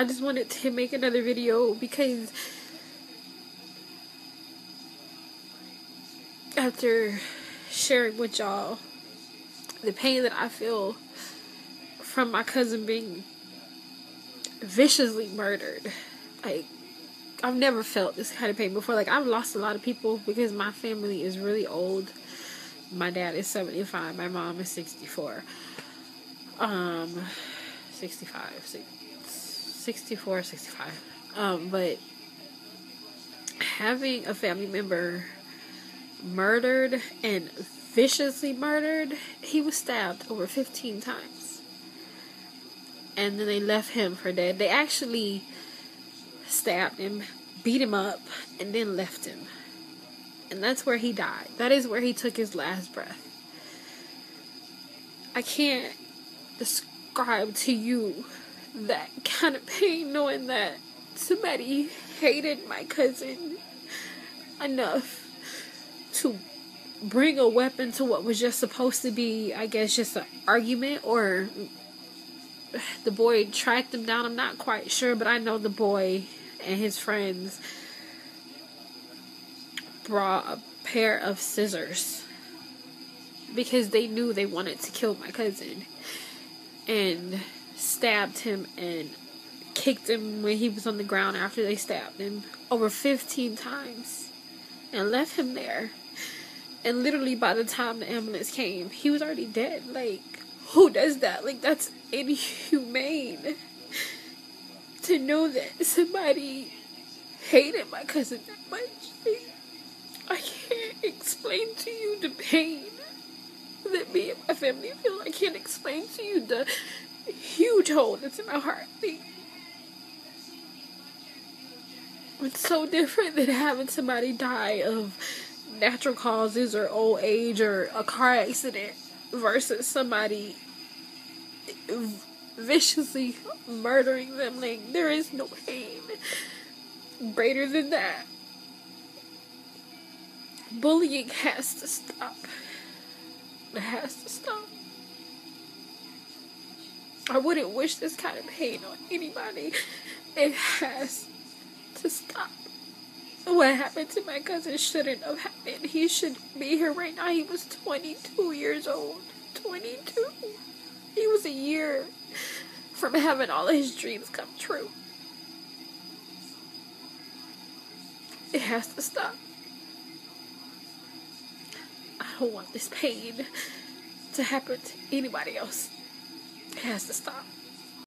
I just wanted to make another video because after sharing with y'all the pain that I feel from my cousin being viciously murdered. Like, I've never felt this kind of pain before. Like, I've lost a lot of people because my family is really old. My dad is 75, my mom is 64. Um, 65, 64, 65. Um, but having a family member murdered and viciously murdered, he was stabbed over 15 times. And then they left him for dead. They actually stabbed him, beat him up, and then left him. And that's where he died. That is where he took his last breath. I can't describe to you that kind of pain knowing that somebody hated my cousin enough to bring a weapon to what was just supposed to be, I guess, just an argument or the boy tracked him down. I'm not quite sure, but I know the boy and his friends brought a pair of scissors because they knew they wanted to kill my cousin and stabbed him and kicked him when he was on the ground after they stabbed him over 15 times and left him there and literally by the time the ambulance came, he was already dead. Like, who does that? Like, that's inhumane. To know that somebody hated my cousin that much. I can't explain to you the pain that me and my family feel. I can't explain to you the huge hole that's in my heart. It's so different than having somebody die of natural causes or old age or a car accident versus somebody viciously murdering them. Like, there is no pain greater than that. Bullying has to stop. It has to stop. I wouldn't wish this kind of pain on anybody. It has to stop what happened to my cousin shouldn't have happened. He should be here right now. He was 22 years old. 22. He was a year from having all his dreams come true. It has to stop. I don't want this pain to happen to anybody else. It has to stop.